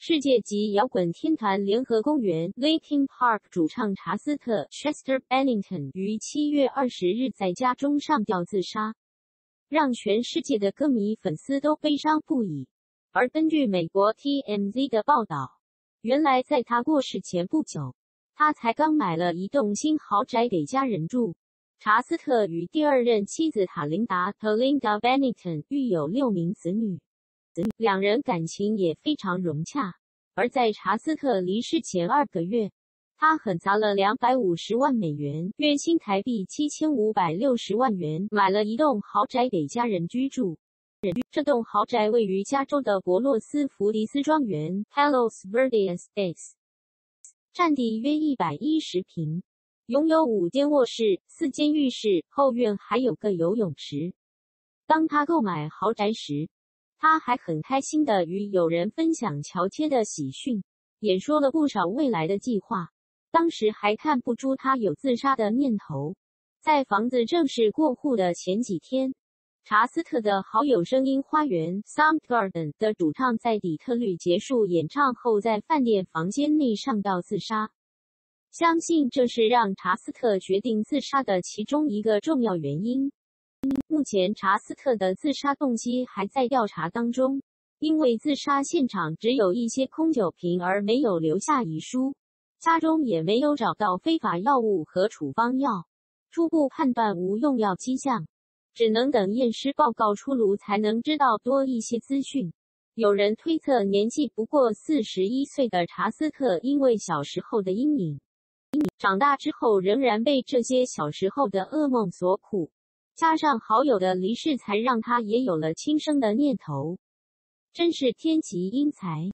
世界级摇滚天团联合公园 （Linkin Park） 主唱查斯特 （Chester Bennington） 于七月二十日在家中上吊自杀，让全世界的歌迷粉丝都悲伤不已。而根据美国 TMZ 的报道，原来在他过世前不久，他才刚买了一栋新豪宅给家人住。查斯特与第二任妻子塔琳达 （Talinda Bennington） 育有六名子女。两人感情也非常融洽，而在查斯特离世前二个月，他狠砸了两百五十万美元（约新台币七千五百六十万元）买了一栋豪宅给家人居住。这栋豪宅位于加州的博洛斯福迪斯庄园 （Palos Verdes Estates），占地约一百一十平，拥有五间卧室、四间浴室、后院，还有个游泳池。当他购买豪宅时，他还很开心的与友人分享乔迁的喜讯，也说了不少未来的计划。当时还看不出他有自杀的念头。在房子正式过户的前几天，查斯特的好友声音花园 （Soundgarden） 的主唱在底特律结束演唱后，在饭店房间内上吊自杀。相信这是让查斯特决定自杀的其中一个重要原因。目前，查斯特的自杀动机还在调查当中。因为自杀现场只有一些空酒瓶，而没有留下遗书，家中也没有找到非法药物和处方药，初步判断无用药迹象，只能等验尸报告出炉才能知道多一些资讯。有人推测，年纪不过四十一岁的查斯特，因为小时候的阴影，长大之后仍然被这些小时候的噩梦所苦。加上好友的离世，才让他也有了轻生的念头，真是天奇英才。